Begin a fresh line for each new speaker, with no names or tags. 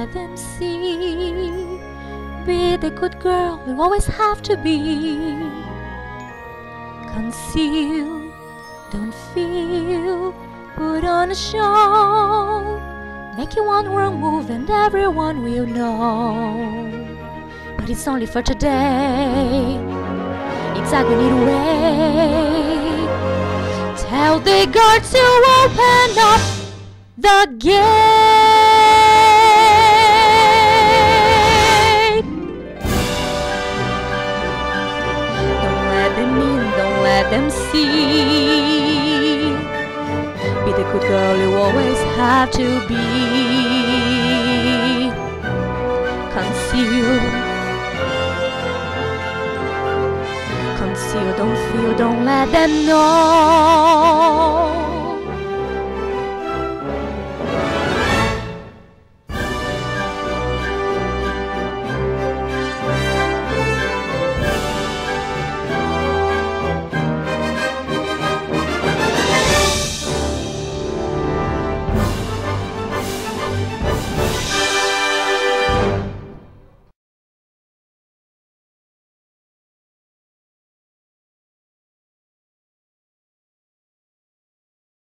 let them see. Be the good girl you always have to be. Conceal, don't feel, put on a show. Make you one wrong move and everyone will know. But it's only for today. It's agony to wait. Tell the guards to open up the gate. Don't let them see. Be the good girl you always have to be. Conceal. Conceal, don't feel, don't let them know.